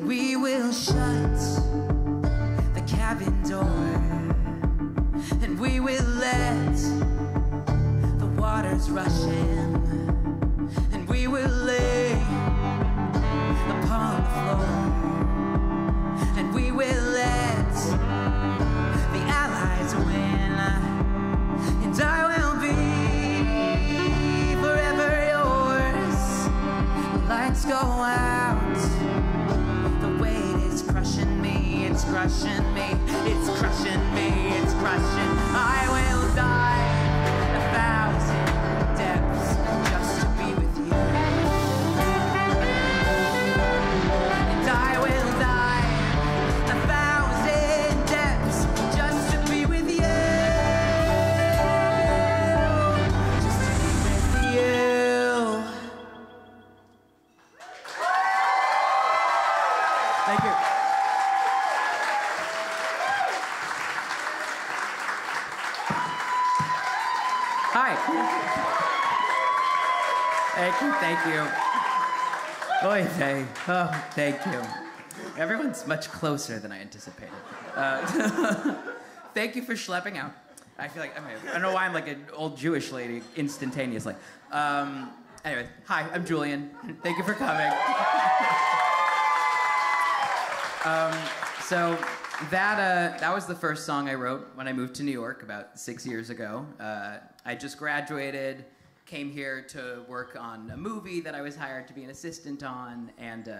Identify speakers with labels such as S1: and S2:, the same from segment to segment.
S1: We will shut the cabin door and we will let the waters rush in and we will lay upon the floor and we will let the allies win. And I will be forever yours. Lights go out crushing me. It's crushing me it's crushing. I will die Oh, thank you. Everyone's much closer than I anticipated. Uh, thank you for schlepping out. I feel like I, mean, I don't know why I'm like an old Jewish lady instantaneously. Um, anyway, hi, I'm Julian. Thank you for coming. um, so that uh, that was the first song I wrote when I moved to New York about six years ago. Uh, I just graduated, came here to work on a movie that I was hired to be an assistant on, and uh,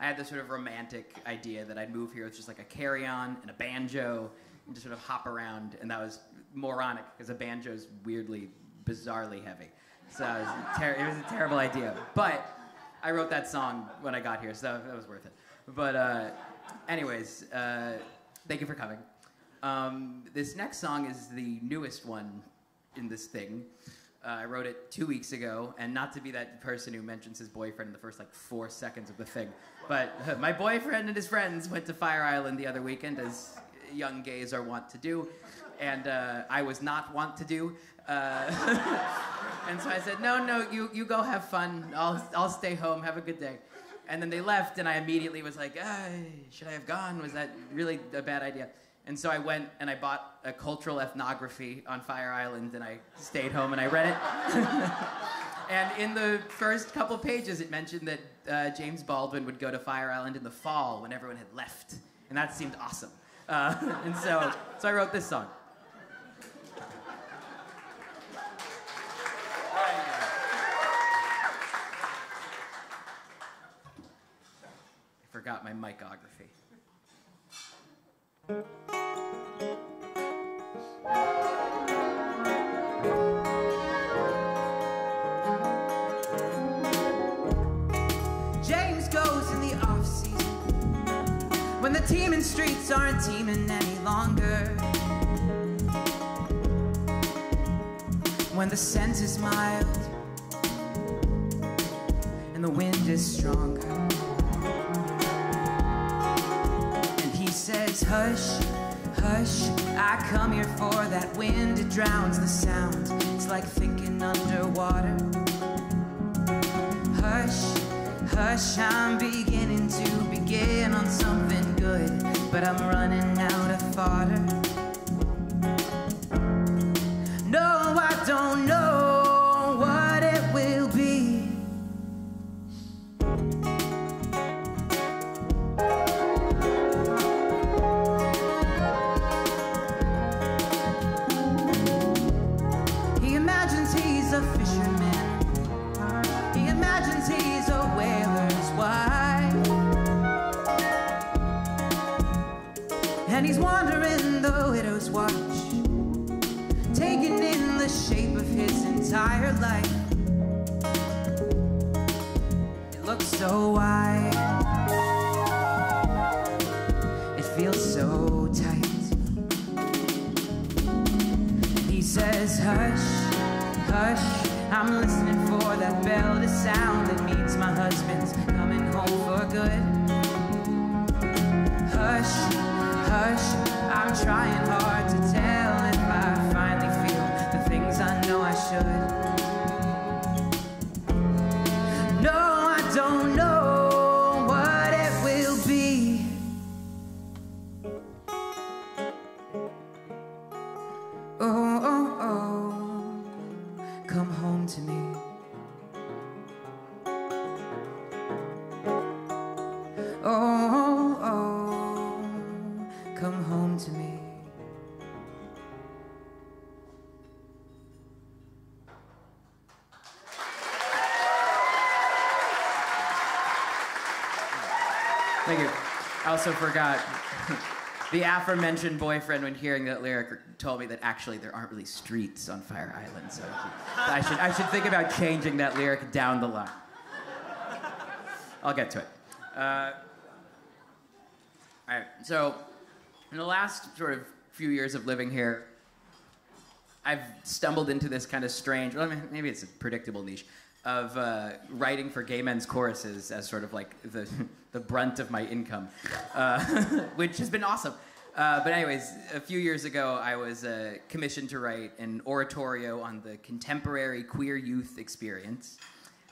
S1: I had this sort of romantic idea that I'd move here with just like a carry-on and a banjo and just sort of hop around, and that was moronic because a banjo's weirdly, bizarrely heavy. So it was, it was a terrible idea, but I wrote that song when I got here, so that was worth it. But uh, anyways, uh, thank you for coming. Um, this next song is the newest one in this thing. Uh, I wrote it two weeks ago, and not to be that person who mentions his boyfriend in the first like four seconds of the thing, but uh, my boyfriend and his friends went to Fire Island the other weekend, as young gays are wont to do, and uh, I was not wont to do. Uh, and so I said, no, no, you, you go have fun. I'll, I'll stay home. Have a good day. And then they left, and I immediately was like, should I have gone? Was that really a bad idea? And so I went and I bought a cultural ethnography on Fire Island, and I stayed home and I read it. and in the first couple pages, it mentioned that uh, James Baldwin would go to Fire Island in the fall when everyone had left, and that seemed awesome. Uh, and so, so I wrote this song. I forgot my micography. James goes in the off season when the teeming streets aren't teeming any longer. When the scent is mild and
S2: the wind is stronger. Says, Hush, hush, I come here for that wind, it drowns the sound. It's like thinking underwater. Hush, hush, I'm beginning to begin on something good, but I'm running out of fodder. Come home to me. Oh, oh, come home to me. Thank you. I also forgot the aforementioned boyfriend, when hearing that lyric, told me that actually there aren't really streets on Fire Island, so I should, I should think about changing that lyric down the line. I'll get to it. Uh, all right, so in the last sort of few years of living here, I've stumbled into this kind of strange, well, maybe it's a predictable niche, of uh, writing for gay men's choruses as sort of like the, the brunt of my income, uh, which has been awesome. Uh, but, anyways, a few years ago, I was uh, commissioned to write an oratorio on the contemporary queer youth experience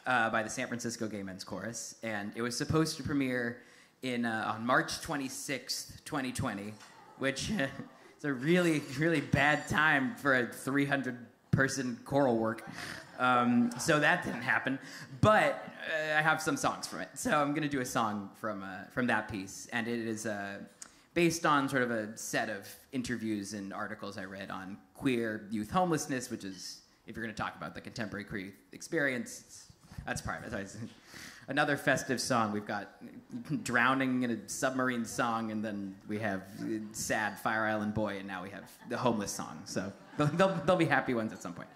S2: uh, by the San Francisco Gay Men's Chorus. And it was supposed to premiere in, uh, on March 26th, 2020, which is a really, really bad time for a 300 person choral work. Um, so that didn't happen. But uh, I have some songs from it. So I'm going to do a song from, uh, from that piece. And it is uh, based on sort of a set of interviews and articles I read on queer youth homelessness, which is, if you're going to talk about the contemporary queer experience, that's part of it. Another festive song. We've got Drowning in a Submarine song, and then we have Sad Fire Island Boy, and now we have the Homeless song. So they'll, they'll be happy ones at some point.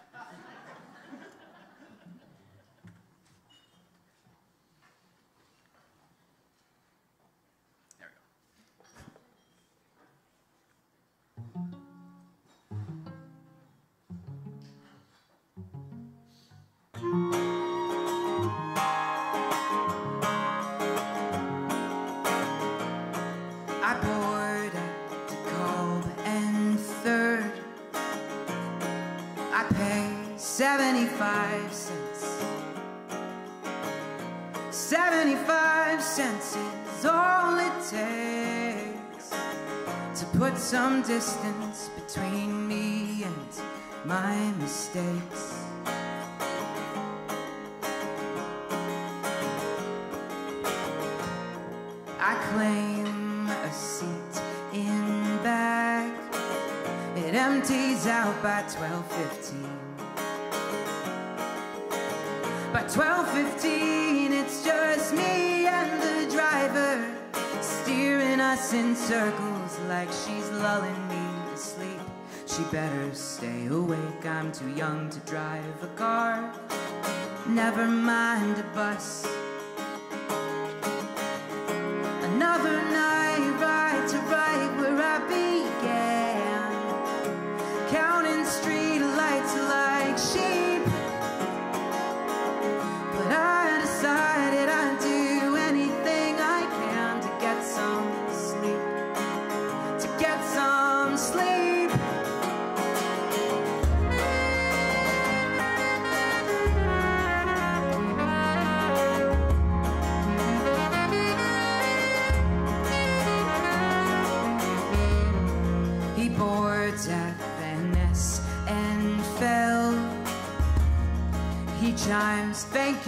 S2: 75 cents. 75 cents is all it takes to put some distance between me and my mistakes. I claim a seat in back. It empties out by 12:15. 12:15, it's just me and the driver steering us in circles like she's lulling me to sleep. She better stay awake. I'm too young to drive a car. Never mind a bus.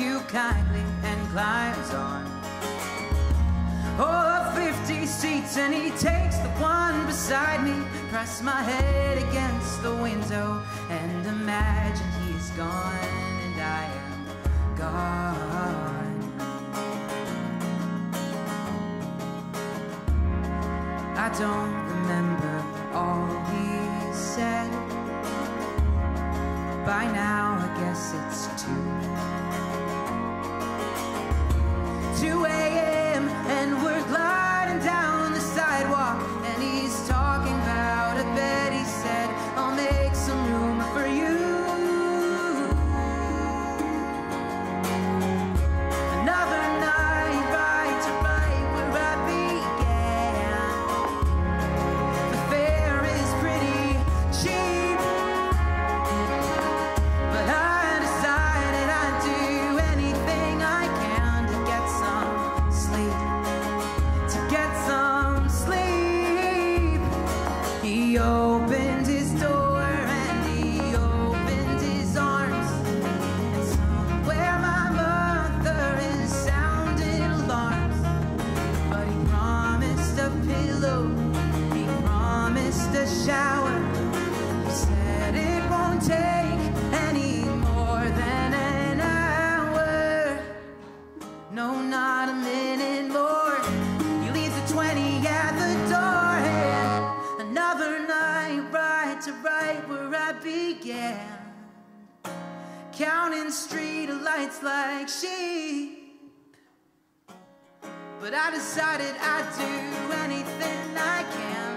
S2: You kindly, and climbs on. Oh, 50 seats, and he takes the one beside me. Press my head against the window and imagine he's gone and I am gone. I don't remember all he said. By now, I guess it's Counting street lights like sheep. But I decided I'd do anything I can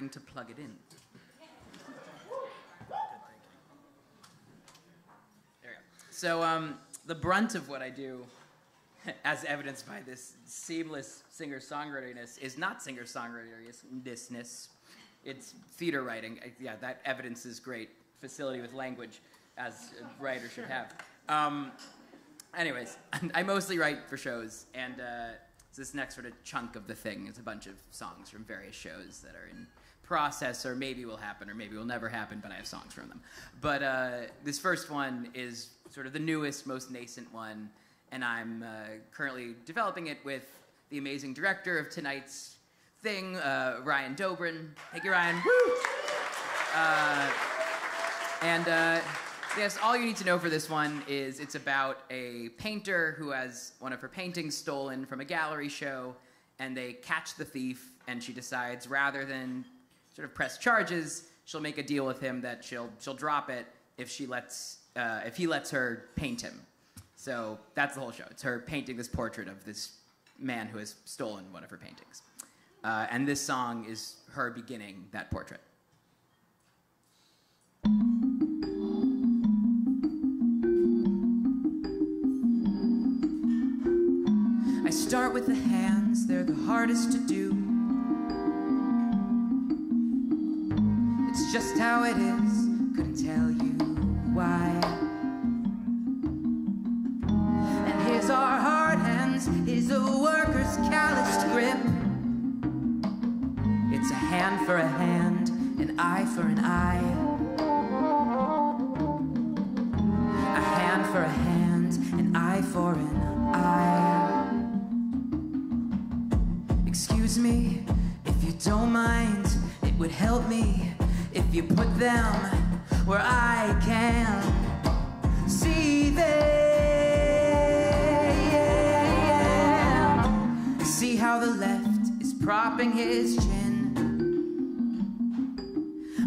S2: remembering to plug it in. There we go. So, um, the brunt of what I do, as evidenced by this seamless singer-songwriterness, is not singer-songwriterness. It's theater writing. Yeah, that evidence is great facility with language, as a writer should have. Um, anyways, I mostly write for shows, and uh, this next sort of chunk of the thing is a bunch of songs from various shows that are in process, or maybe will happen, or maybe will never happen, but I have songs from them. But uh, this first one is sort of the newest, most nascent one, and I'm uh, currently developing it with the amazing director of tonight's thing, uh, Ryan Dobrin. Thank you, Ryan. Woo! Uh, and uh, yes, all you need to know for this one is it's about a painter who has one of her paintings stolen from a gallery show, and they catch the thief, and she decides rather than sort of press charges, she'll make a deal with him that she'll she'll drop it if she lets uh, if he lets her paint him. So that's the whole show. It's her painting this portrait of this man who has stolen one of her paintings, uh, and this song is her beginning that portrait. I start with the hands, they're the hardest to do. Just how it is, couldn't tell you why. And here's our hard hands, here's a worker's calloused grip. It's a hand for a hand, an eye for an eye. A hand for a hand, an eye for an eye. Excuse me if you don't mind, it would help me if you put them where I can see them. See how the left is propping his chin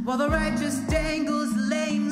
S1: while the right just dangles lame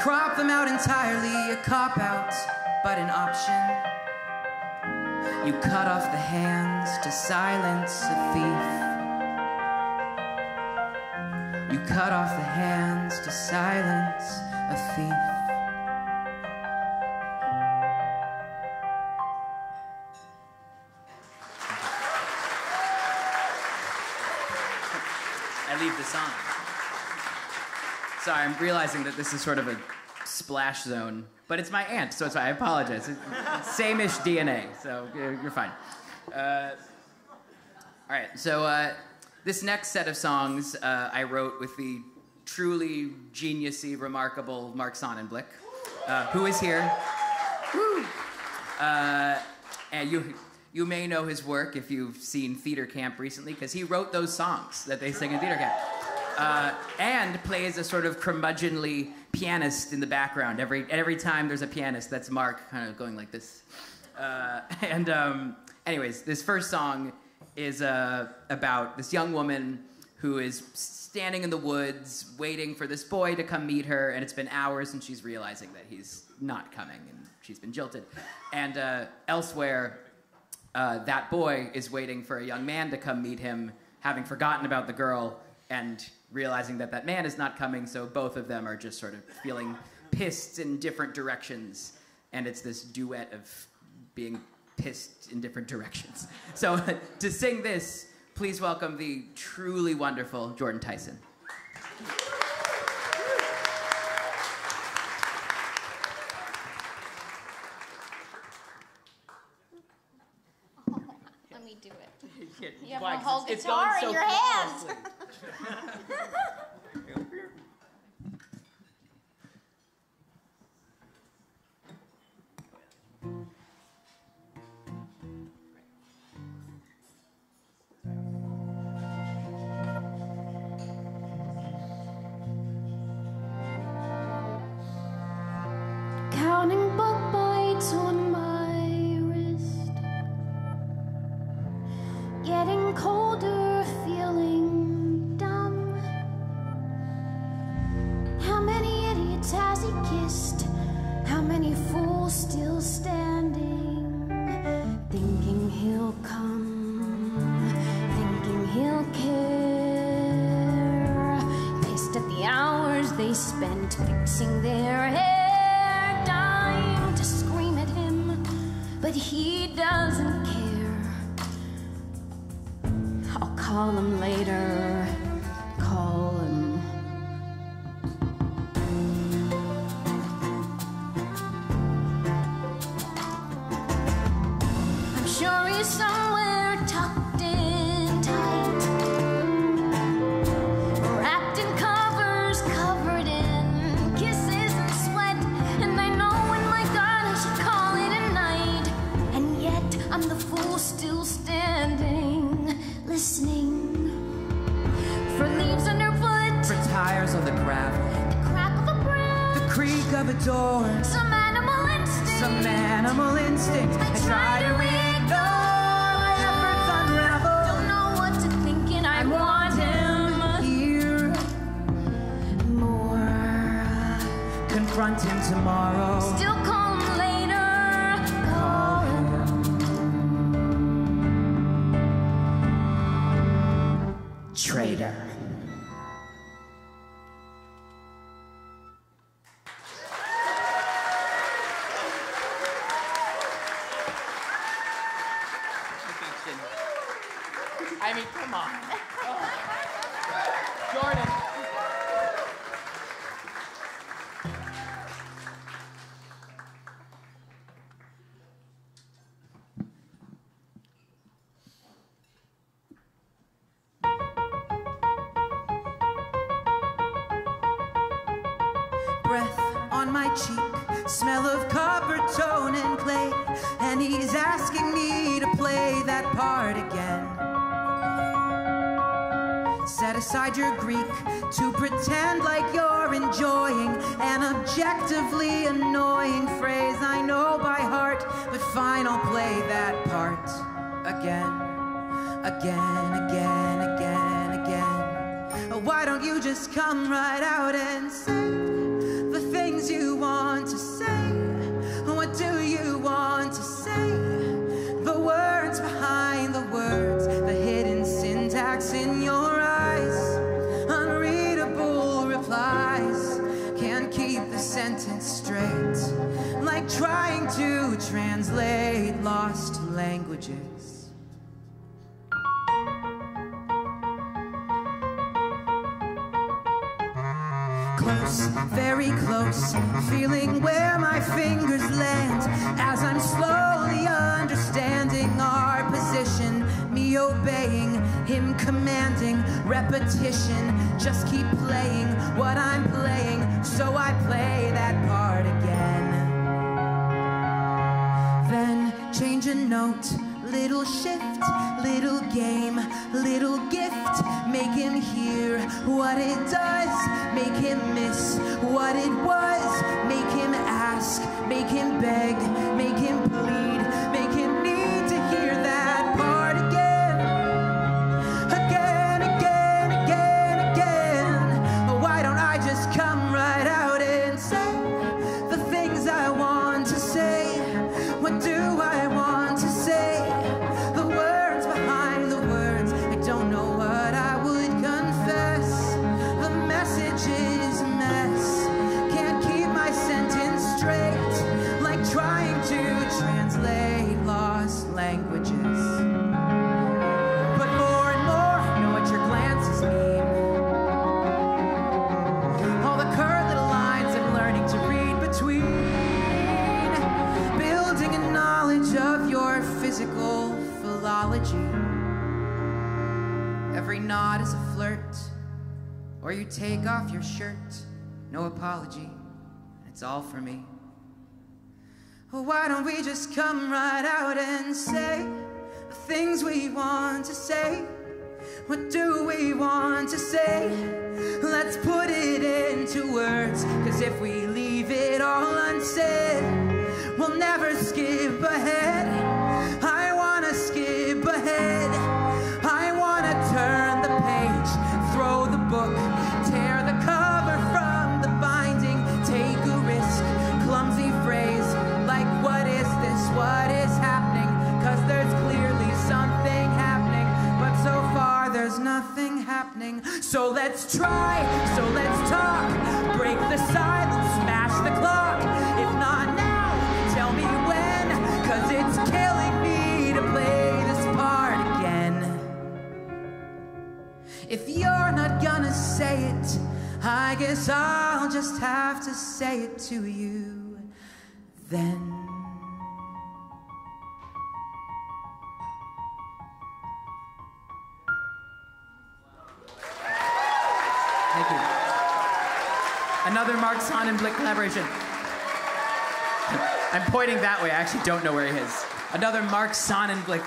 S1: crop them out entirely, a cop out, but an option. You cut off the hands to silence a thief. You cut off the hands to silence a thief. I leave this on. Sorry, I'm realizing that this is sort of a splash zone, but it's my aunt, so. I apologize. Same-ish DNA, so you're fine. Uh, all right, so uh, this next set of songs uh, I wrote with the truly geniusy, remarkable Mark Sonnenblick, uh, who is here. Uh, and you, you may know his work if you've seen Theater Camp recently, because he wrote those songs that they sing in Theater Camp. Uh, and plays a sort of curmudgeonly pianist in the background. Every, every time there's a pianist, that's Mark kind of going like this. Uh, and, um, anyways, this first song is uh, about this young woman who is standing in the woods waiting for this boy to come meet her, and it's been hours, and she's realizing that he's not coming, and she's been jilted. And uh, elsewhere, uh, that boy is waiting for a young man to come meet him, having forgotten about the girl and realizing that that man is not coming, so both of them are just sort of feeling pissed in different directions. And it's this duet of being pissed in different directions. So to sing this, please welcome the truly wonderful Jordan Tyson.
S2: Let me do it. You have
S1: why?
S2: a
S1: 'Cause
S2: whole
S1: it's- it's
S2: guitar
S1: going
S2: in your hands.
S3: Call him later.
S2: Close, very close, feeling where my fingers land as I'm slowly understanding our position. Me obeying, him commanding, repetition. Just keep playing what I'm playing, so I play that part again. Then change a note, little shift, little game, little gift. Make him hear what it does, make him miss what it was. Make him ask, make him beg, make him plead, take off your shirt. No apology, it's all for me. Why don't we just come right out and say the things we want to say? What do we want to say? Let's put it into words, cause if we leave it all unsaid, we'll never skip ahead. Nothing happening. So let's try, so let's talk, break the silence, smash the clock. If not now, tell me when, cause it's killing me to play this part again. If you're not gonna say it, I guess I'll just have to say it to you then.
S1: Another Mark Sonnenblick collaboration. I'm pointing that way. I actually don't know where he is. Another Mark Sonnenblick.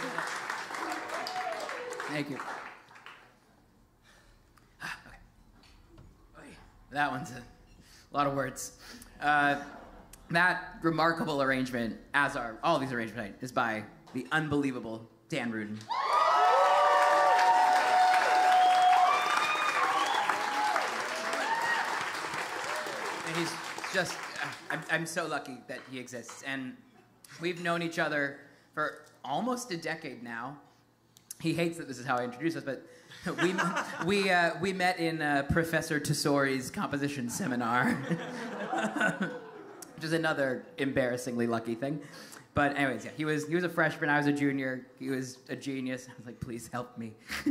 S1: Thank you. Ah. That one's a lot of words. Uh, that remarkable arrangement, as are all these arrangements, is by the unbelievable Dan Rudin. He's just I'm, I'm so lucky that he exists. And we've known each other for almost a decade now. He hates that this is how I introduce us, but we, we, uh, we met in uh, Professor Tesori's composition seminar, which is another embarrassingly lucky thing. But anyways, yeah, he was he was a freshman. I was a junior. He was a genius. I was like, please help me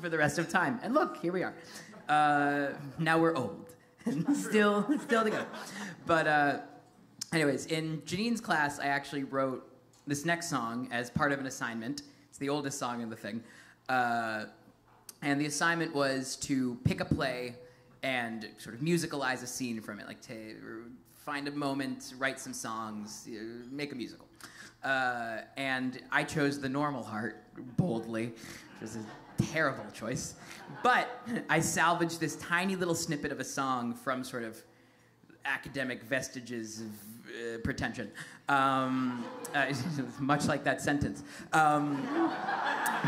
S1: for the rest of time. And look, here we are. Uh, now we're old and still still together. But uh, anyways, in Jeanine's class, I actually wrote this next song as part of an assignment. It's the oldest song in the thing. Uh, and the assignment was to pick a play and sort of musicalize a scene from it, like to find a moment, write some songs, make a musical. Uh, and I chose The Normal Heart boldly, terrible choice. But I salvaged this tiny little snippet of a song from sort of academic vestiges of uh, pretension. Um, uh, much like that sentence. Um,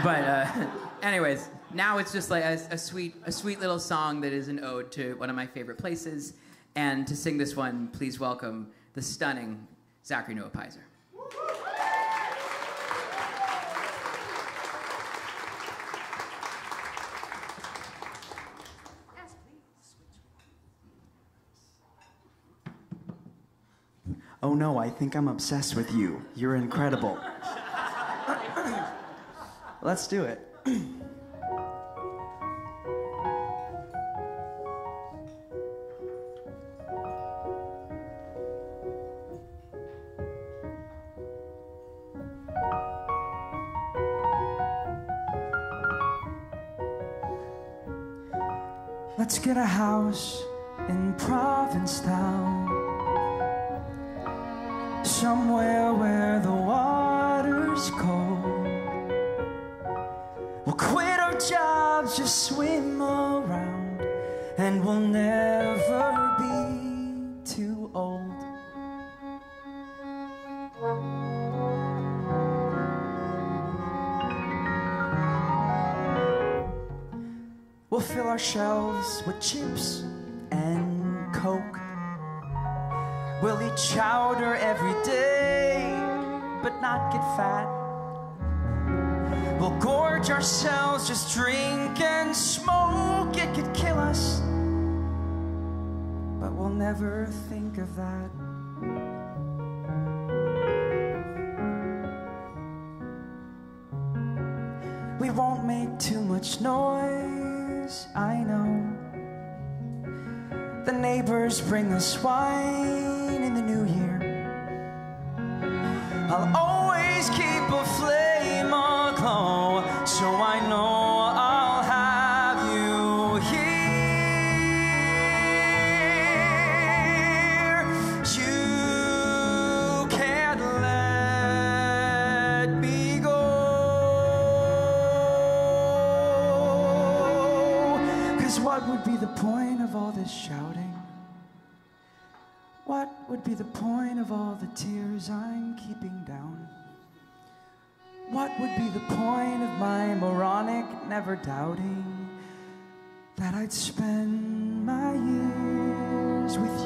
S1: but, uh, anyways, now it's just like a, a, sweet, a sweet little song that is an ode to one of my favorite places. And to sing this one, please welcome the stunning Zachary Noah Piser.
S4: Oh no, I think I'm obsessed with you. You're incredible. Let's do it. Let's get a house in Provincetown somewhere where the water's cold. We'll quit our jobs, just swim around, and we'll never be too old. We'll fill our shelves with chips chowder every day, but not get fat. We'll gorge ourselves, just drink and smoke. It could kill us, but we'll never think of that. I'll always keep a flame aglow, so I know I'll have you here. You can't let me go. Cause what would be the point of all this shouting? What would be the point of all the tears I'm keeping the point of my moronic never doubting that I'd spend my years with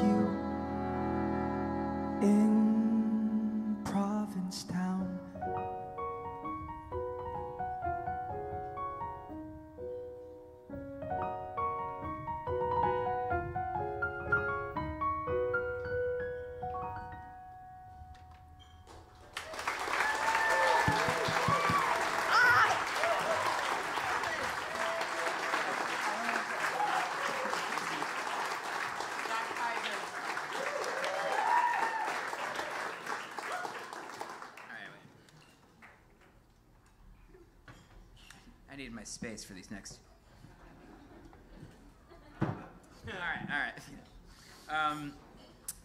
S2: for these next. all right, all right. Um,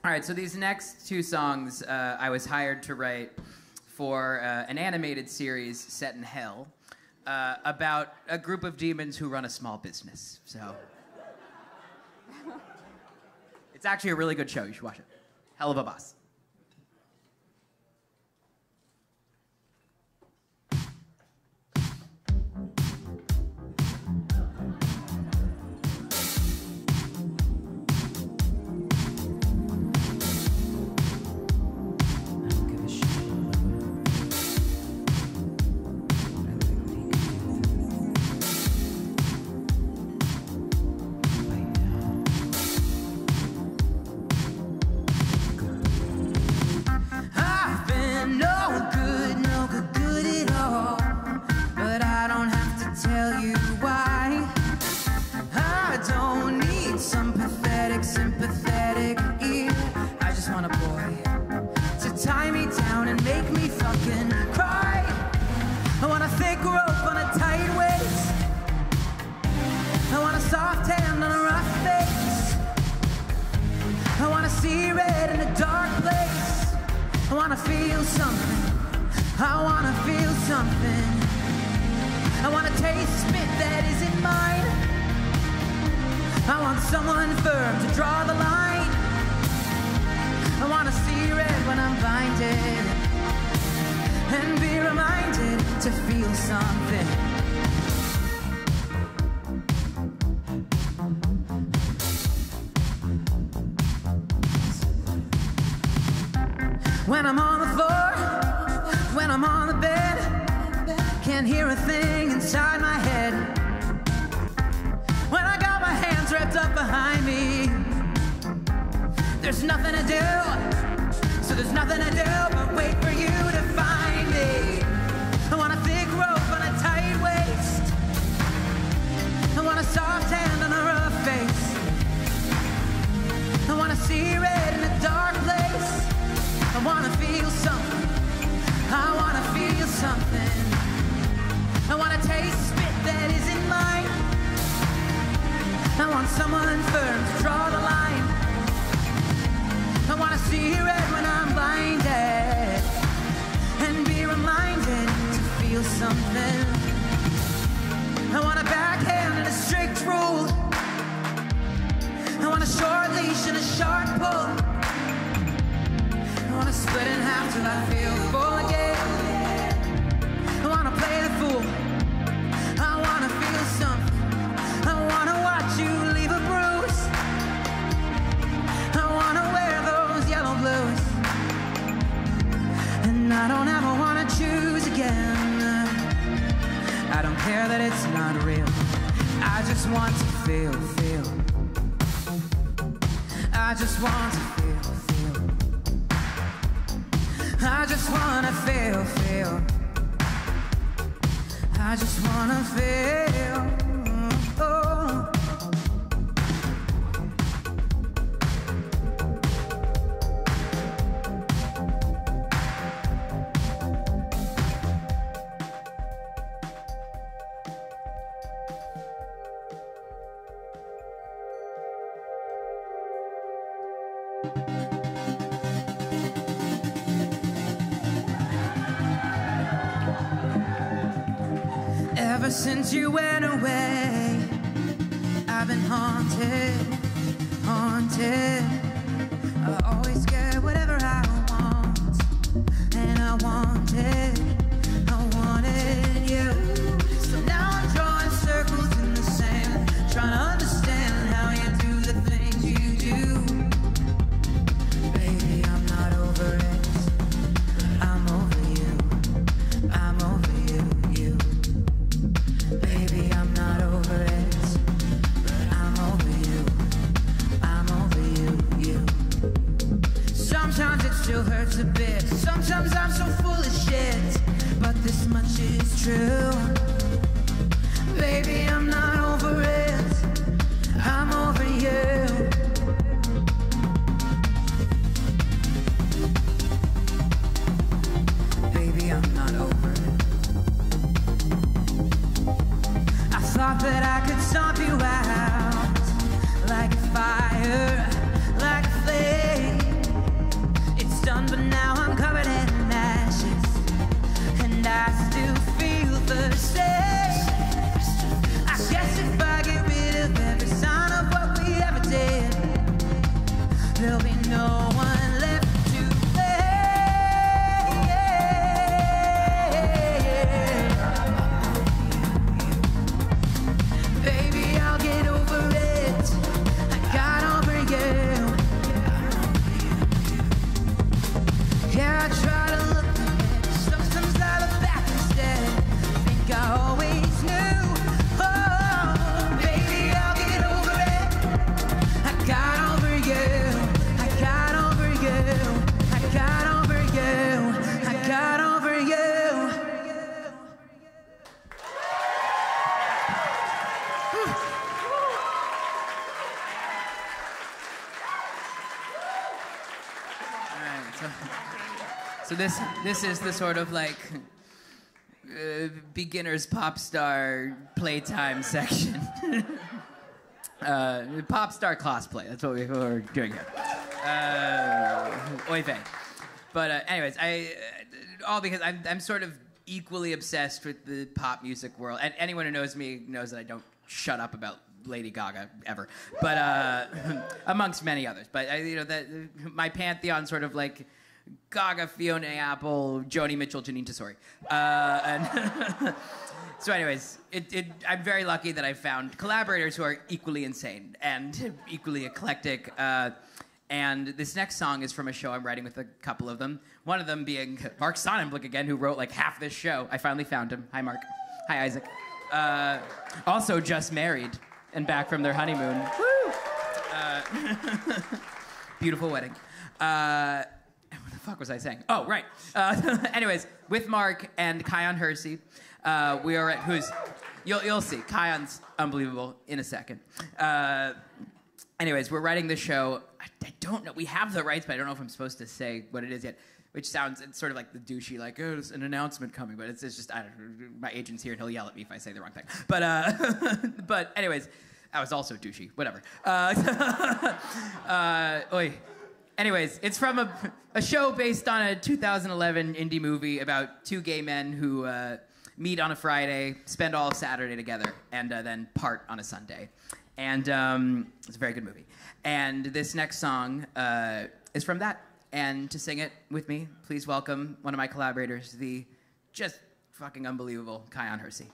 S2: all right, so these next two songs uh, I was hired to write for uh, an animated series set in hell uh, about a group of demons who run a small business. So it's actually a really good show. You should watch it. Helluva Boss. something. I wanna feel something. I wanna taste spit that isn't mine. I want someone firm to draw the line. I wanna see red when I'm blinded and be reminded to feel something. This is the
S1: sort of like uh, beginners pop star playtime section. uh, pop star cosplay. That's what we- we're doing here. Uh, oy vey. But uh, anyways, I uh, all because I'm I'm sort of equally obsessed with the pop music world, and anyone who knows me knows that I don't shut up about Lady Gaga ever, but uh, amongst many others. But I, you know that my pantheon sort of like Gaga, Fiona Apple, Joni Mitchell, Jeanine Tesori, uh, and. So, anyways, it, it, I'm very lucky that I found collaborators who are equally insane and equally eclectic. Uh, and this next song is from a show I'm writing with a couple of them. One of them being Mark Sonnenblick again, who wrote like half this show. I finally found him. Hi, Mark. Hi, Isaac. Uh, also, just married and back from their honeymoon. Woo! Uh, beautiful wedding. Uh, fuck was I saying? Oh, right. Uh, anyways, with Mark and Kion Hersey, uh, we are at who's you'll you'll see. Kion's unbelievable in a second. Uh, anyways, we're writing the show. I, I don't know. We have the rights, but I don't know if I'm supposed to say what it is yet. Which sounds it's sort of like the douchey, like oh, there's an announcement coming, but it's, it's just I don't. My agent's here and he'll yell at me if I say the wrong thing. But uh, but anyways, I was also douchey. Whatever. Uh, uh, oi. Anyways, it's from a, a show based on a 2011 indie movie about two gay men who uh, meet on a Friday, spend all Saturday together, and uh, then part on a Sunday. And um, it's a very good movie. And this next song uh, is from that. And to sing it with me, please welcome one of my collaborators, the just fucking unbelievable Kion Hersey.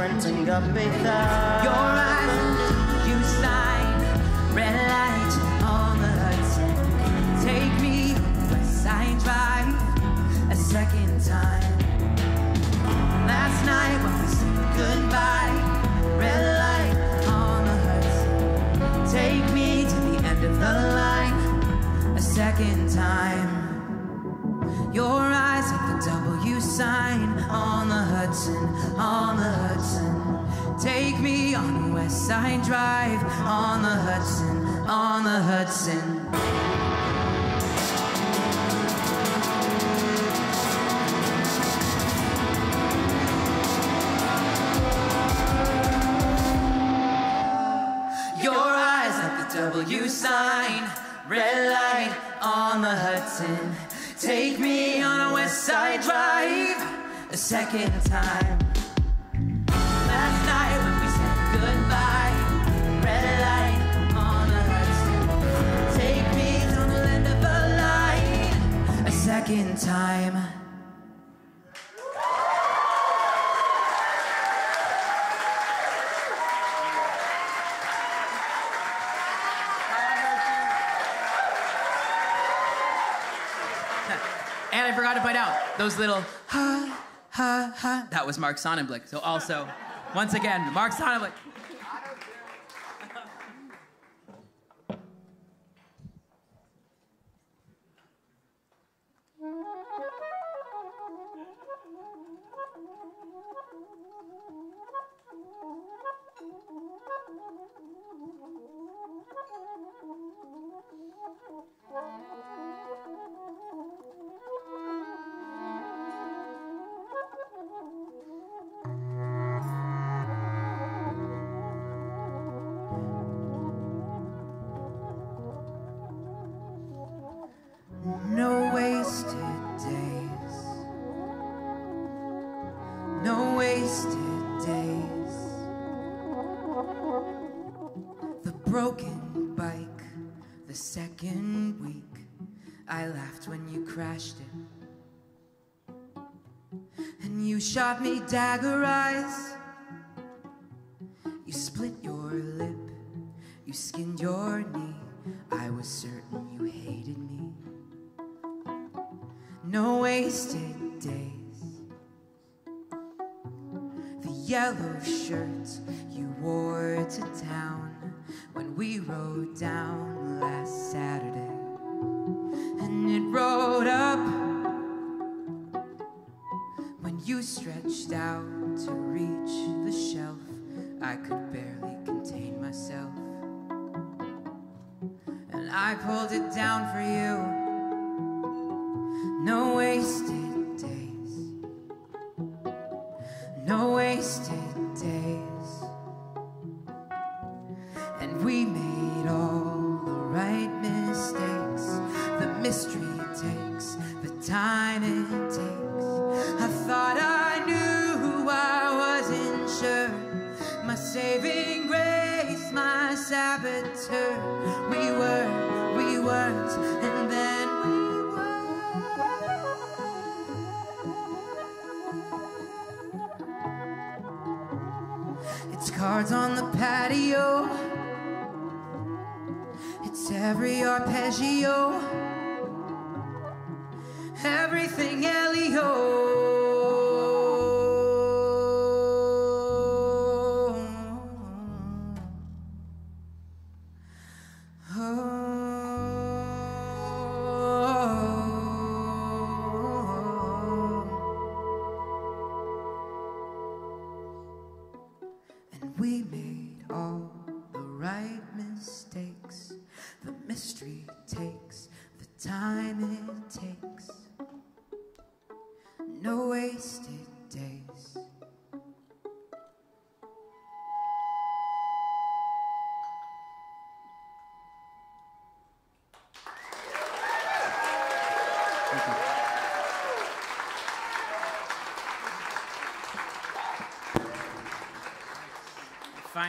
S5: Sprinting up Eighth
S2: Your yes, I drive on the Hudson, on the Hudson. Your eyes like the W sign, red light on the Hudson. Take me on a West Side Drive a second time. A time.
S1: And I forgot to point out those little ha ha ha. That was Mark Sonnenblick. So also, once again, Mark Sonnenblick.
S2: No the second week. I laughed when you crashed it. And you shot me dagger eyes. You split your lip. You skinned your knee. I was certain you hated me no wasted days. The yellow shirt you wore to town when we rode down last Saturday, and it rode up when you stretched out to reach the shelf. I could barely contain myself, and I pulled it down for you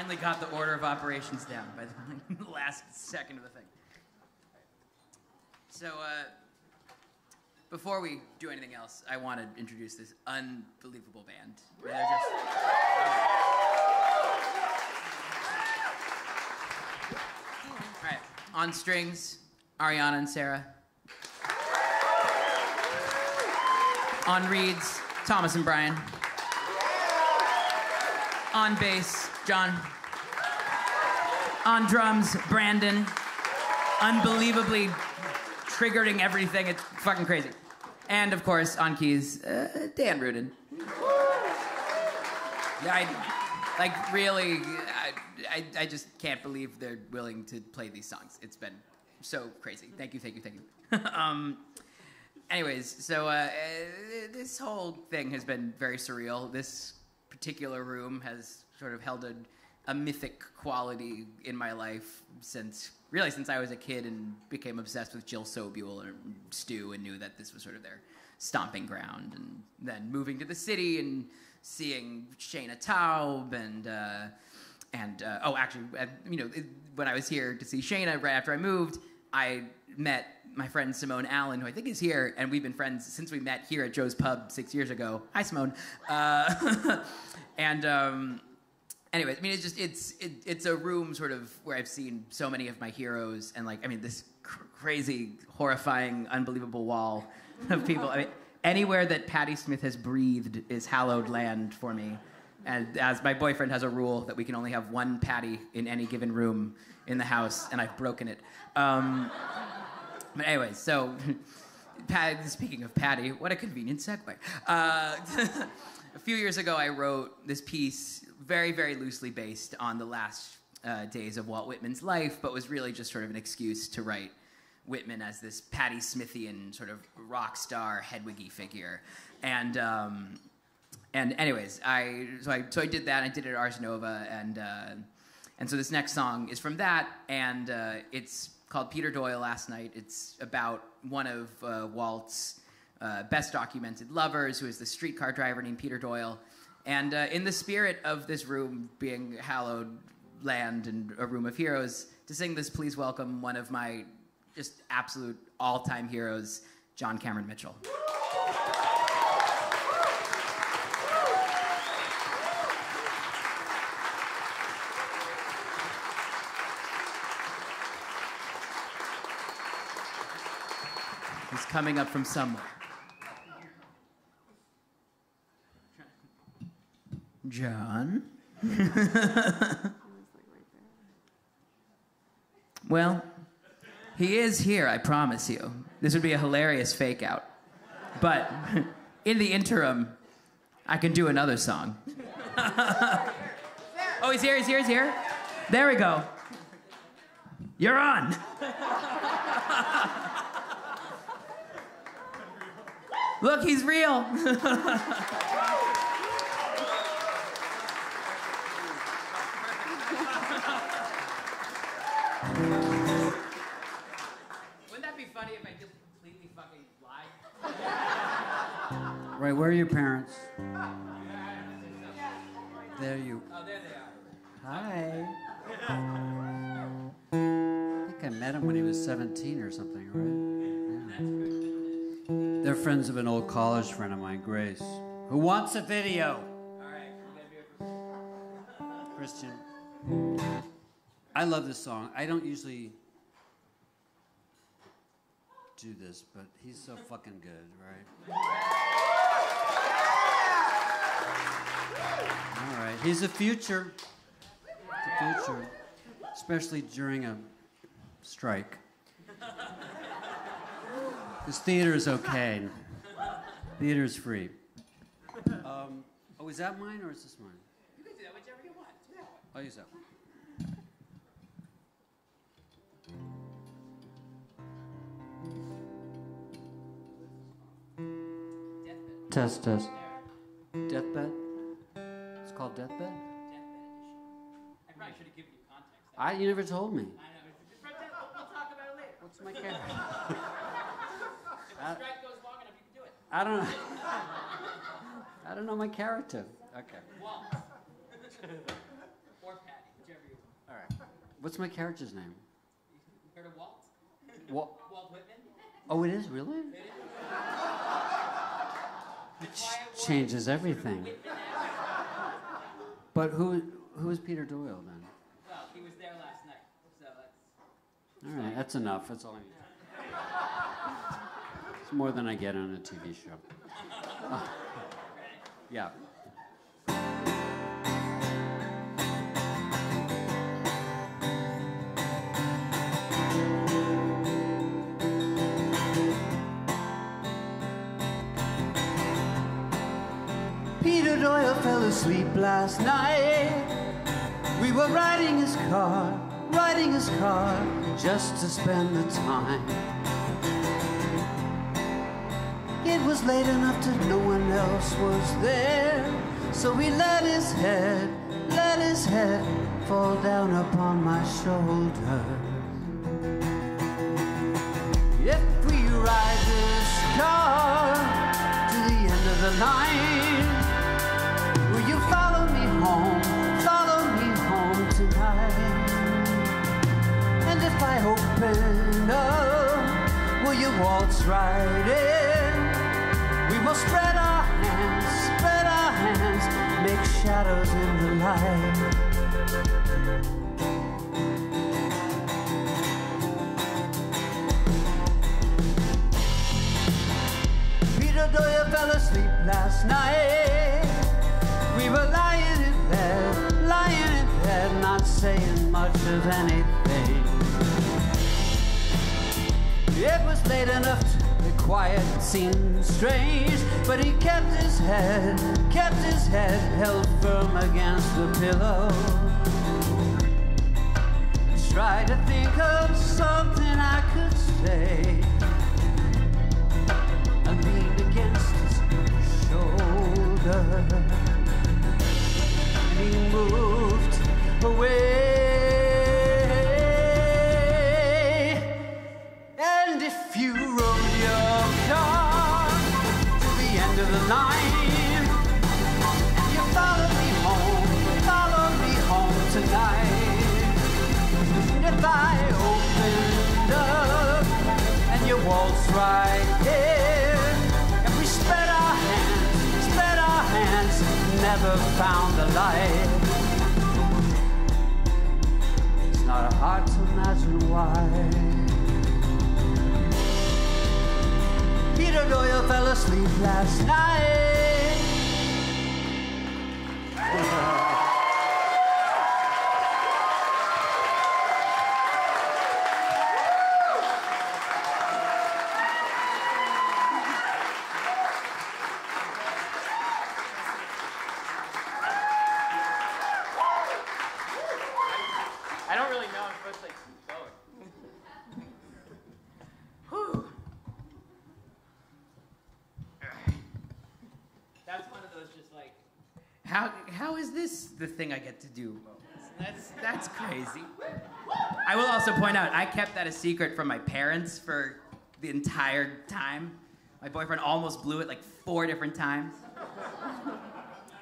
S1: Finally got the order of operations down by the last second of the thing. So, uh, before we do anything else, I want to introduce this unbelievable band. They're just. All right, on strings, Ariana and Sarah. On reeds, Thomas and Brian. On bass, John. On drums, Brandon. Unbelievably triggering everything. It's fucking crazy. And of course, on keys, uh, Dan Rudin. I, like really, I, I, I just can't believe they're willing to play these songs. It's been so crazy. Thank you, thank you, thank you. um, anyways, so uh, this whole thing has been very surreal. This particular room has sort of held a, a mythic quality in my life since really since I was a kid and became obsessed with Jill Sobule and Stew and knew that this was sort of their stomping ground. And then moving to the city and seeing Shaina Taub and uh, and uh, oh, actually, uh, you know, when I was here to see Shayna right after I moved, I met my friend Simone Allen, who I think is here, and we've been friends since we met here at Joe's Pub six years ago. Hi, Simone. Uh, and um, anyway, I mean, it's just it's it, it's a room sort of where I've seen so many of my heroes, and like I mean, this cr- crazy, horrifying, unbelievable wall of people. I mean, anywhere that Patti Smith has breathed is hallowed land for me. And as my boyfriend has a rule that we can only have one Patti in any given room in the house, and I've broken it. Um, but anyway, so Pat, speaking of Patti, what a convenient segue. Uh, a few years ago, I wrote this piece, very, very loosely based on the last uh, days of Walt Whitman's life, but was really just sort of an excuse to write Whitman as this Patti Smithian sort of rock star Hedwiggy figure. And um, and anyways, I so I so I did that. I did it at Ars Nova, and uh, and so this next song is from that, and uh, it's called Peter Doyle Last Night. It's about one of uh, Walt's uh, best documented lovers, who is the streetcar driver named Peter Doyle. And uh, in the spirit of this room being hallowed land and a room of heroes, to sing this, please welcome one of my just absolute all-time heroes, John Cameron Mitchell. He's coming up from somewhere. John? well, he is here, I promise you. This would be a hilarious fake out. But in the interim, I can do another song. oh, he's here, he's here, he's here. There we go. You're on. Look, he's real. Wouldn't that be funny if I just completely fucking lied?
S6: Right, where are your parents? There you.
S1: Oh, there they are.
S6: Hi. I think I met him when he was 17 or something, right? Yeah. They're friends of an old college friend of mine, Grace, who wants a video.
S1: All right, we gotta be
S6: Christian. I love this song. I don't usually do this, but he's so fucking good, right? All right, he's a future. The future, especially during a strike. This theater is okay. Theater is free. Um, oh, is that mine or is this mine?
S1: You can do that whichever you want. Do that one.
S6: I'll use that one. Test, test. Deathbed? It's called Deathbed?
S1: Deathbed edition. I probably should have given you context.
S6: I, you never told me.
S1: I know. It's right there. We'll talk about it later.
S6: What's my character?
S1: it.
S6: I don't know. I don't know my character. Okay.
S1: Walt. or Patti, whichever you want.
S6: All right. What's my character's name?
S1: You Heard of Walt?
S6: Walt.
S1: Walt Whitman?
S6: Oh, it is really? It ch- changes everything. But who who is Peter Doyle then?
S1: Well, he was there last night, so that's.
S6: All right, that's enough. That's all I need. It's more than I get on a TV show. Uh, yeah.
S4: Peter Doyle fell asleep last night. We were riding his car, riding his car, just to spend the time. was late enough till no one else was there. So he let his head, let his head fall down upon my shoulder.
S6: If we ride this car to the end of the line, will you follow me home, follow me home tonight? And if I open up, will you waltz right in? We will spread our hands, spread our hands, make shadows in the light. Peter Doyle fell asleep last night. We were lying in bed, lying in bed, not saying much of anything. It was late enough quiet, seemed strange, but he kept his head, kept his head held firm against the pillow. Tried to think of something I could say. I leaned against his shoulder and he moved away. And you follow me home, follow me home tonight. If I opened up and you waltz right in, and we spread our hands, spread our hands, never found the light. It's not hard to imagine why. Doyle fell asleep last night.
S1: That's crazy. I will also point out I kept that a secret from my parents for the entire time. My boyfriend almost blew it like four different times.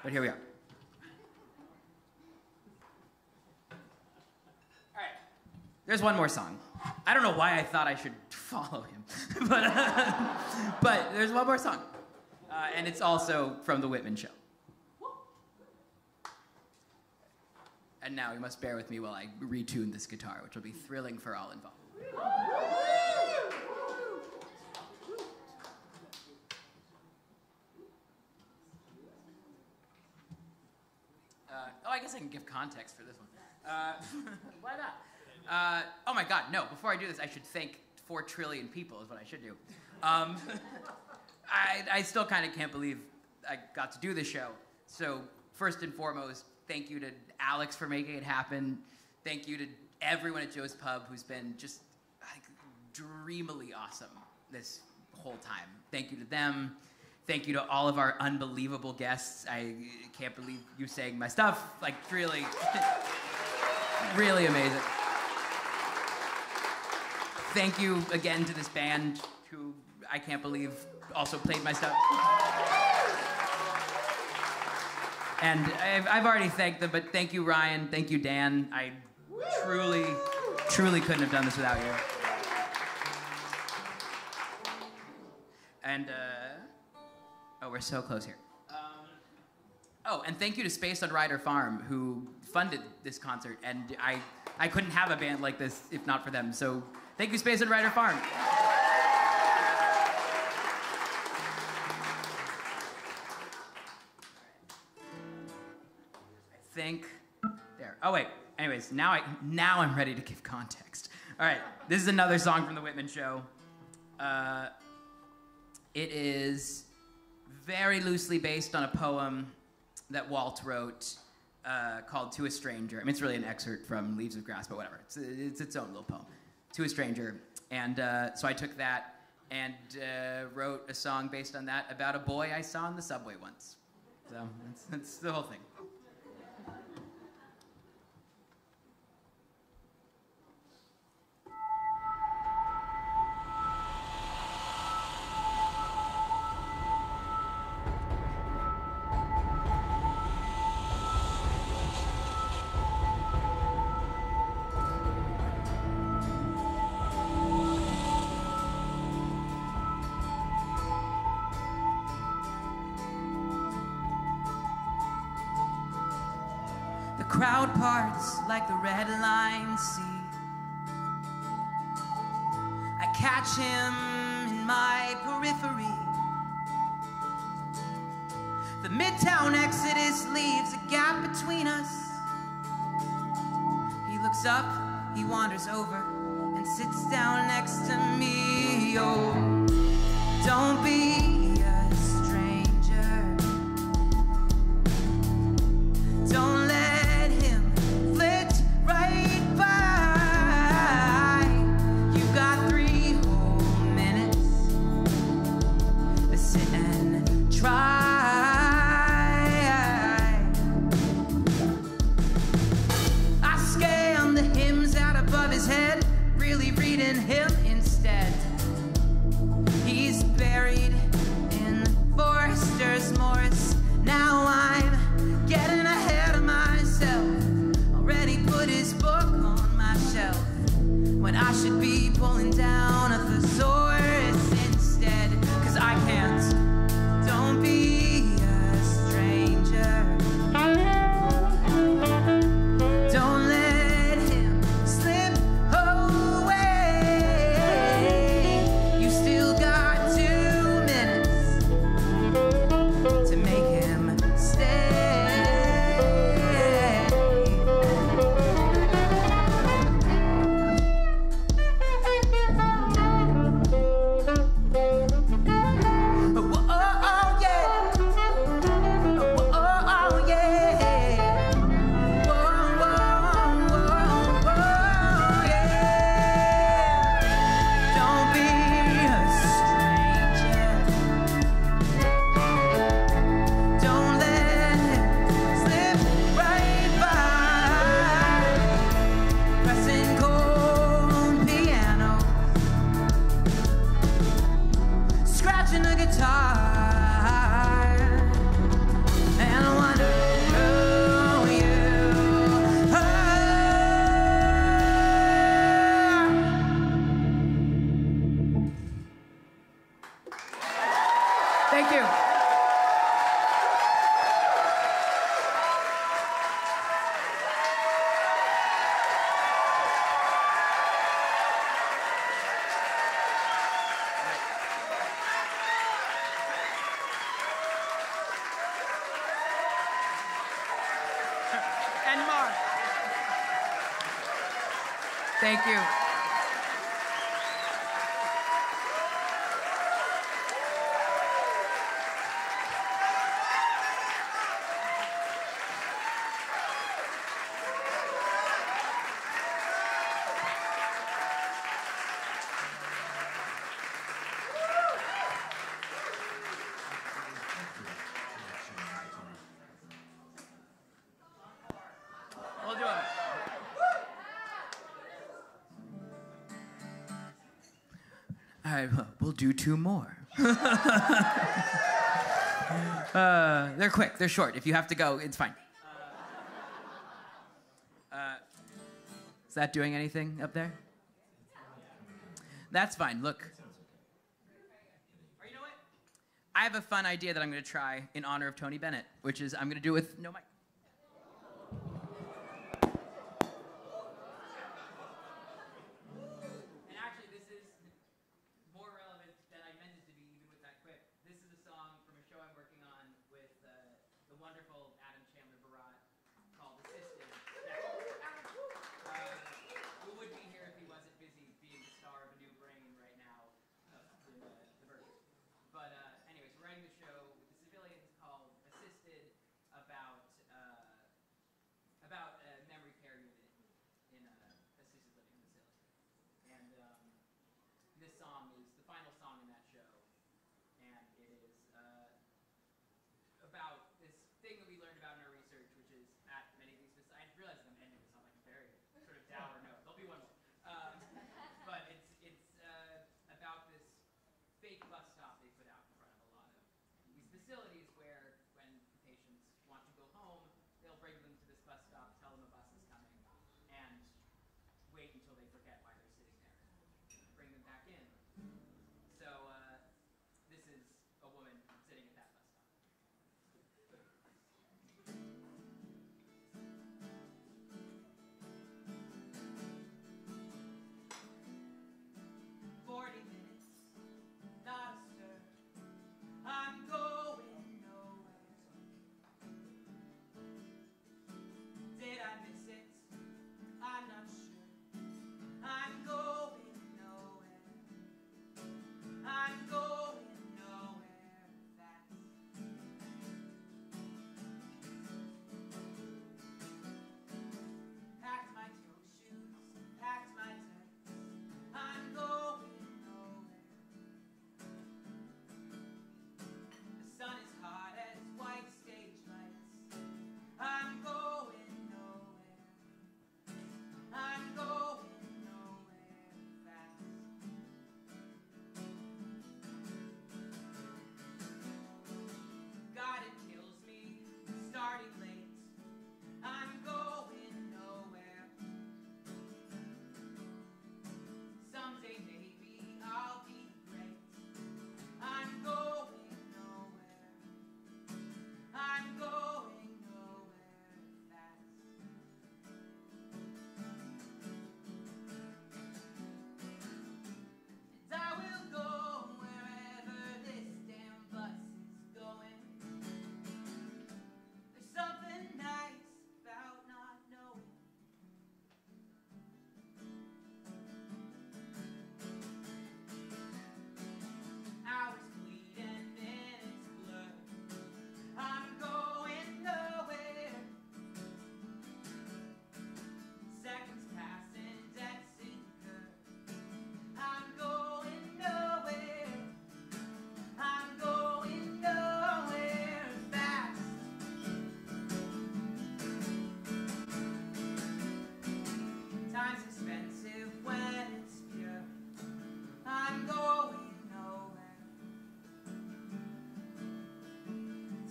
S1: But here we are. All right. There's one more song. I don't know why I thought I should follow him, but uh, but there's one more song, uh, and it's also from the Whitman Show. And now you must bear with me while I retune this guitar, which will be thrilling for all involved. Uh, oh, I guess I can give context for this one. Uh, why not? Uh, oh my God, no! Before I do this, I should thank four trillion people. Is what I should do. Um, I, I still kind of can't believe I got to do this show. So first and foremost, thank you to Alex for making it happen. Thank you to everyone at Joe's Pub who's been just like, dreamily awesome this whole time. Thank you to them. Thank you to all of our unbelievable guests. I can't believe you saying my stuff. Like, really, really amazing. Thank you again to this band who I can't believe also played my stuff. And I've, I've already thanked them, but thank you, Ryan. Thank you, Dan. I truly, truly couldn't have done this without you. And, uh, oh, we're so close here. Um, oh, and thank you to Space on Ryder Farm, who funded this concert. And I, I couldn't have a band like this if not for them. So thank you, Space on Ryder Farm. Think there. Oh wait. Anyways, now I now I'm ready to give context. All right, this is another song from the Whitman Show. Uh, it is very loosely based on a poem that Walt wrote uh, called "To a Stranger." I mean, it's really an excerpt from "Leaves of Grass," but whatever. It's, it's its own little poem, "To a Stranger." And uh, so I took that and uh, wrote a song based on that about a boy I saw in the subway once. So that's, that's the whole thing.
S2: see. I catch him in my periphery. The midtown exodus leaves a gap between us. He looks up, he wanders over, and sits down next to me. Oh, don't be
S1: Thank you. will do two more. uh, they're quick, they're short. If you have to go, it's fine. Uh, is that doing anything up there? That's fine. Look. I have a fun idea that I'm going to try in honor of Tony Bennett, which is I'm going to do with no mic.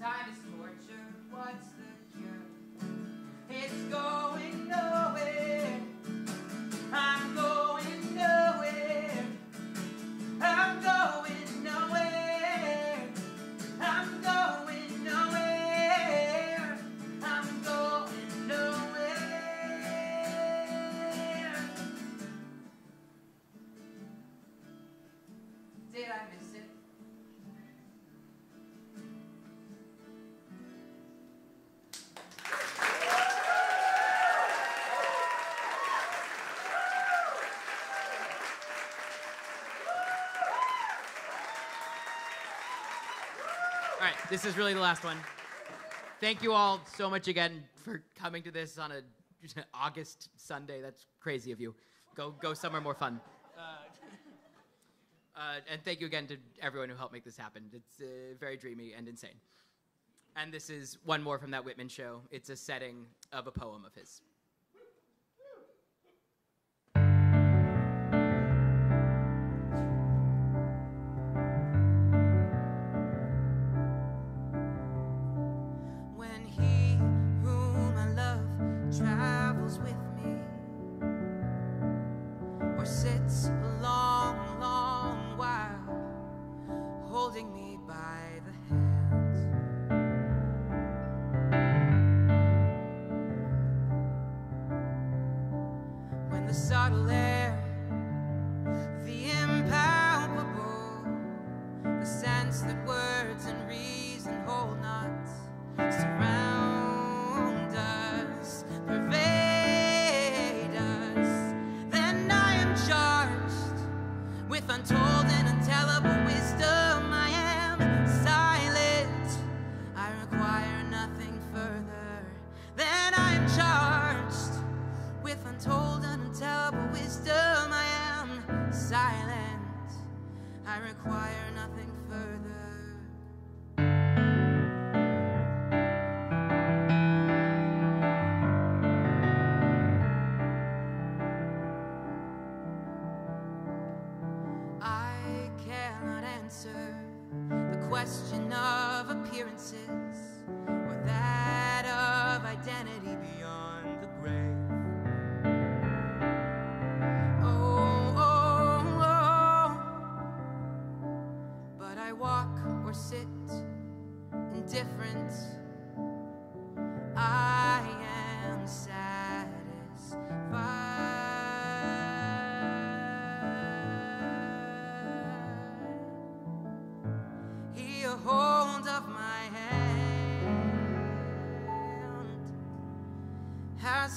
S2: Time is
S1: right, this is really the last one. Thank you all so much again for coming to this on a August Sunday. That's crazy of you. Go go somewhere more fun. Uh, uh, and thank you again to everyone who helped make this happen. It's uh, very dreamy and insane. And this is one more from that Whitman show. It's a setting of a poem of his.
S2: Appearances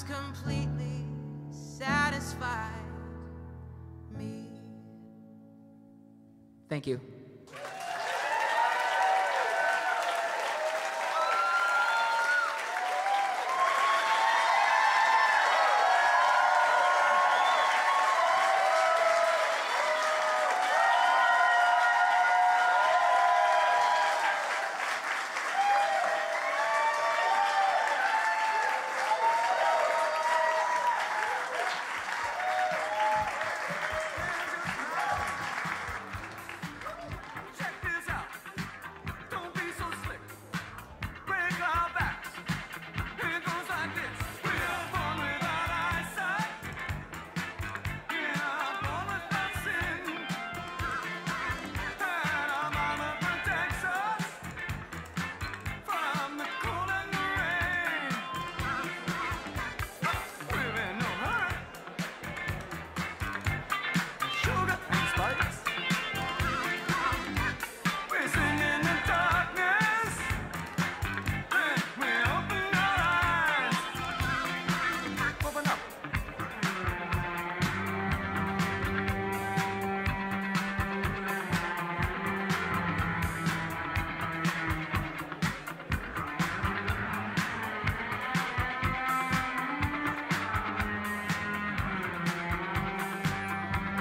S2: completely satisfied me.
S1: Thank you.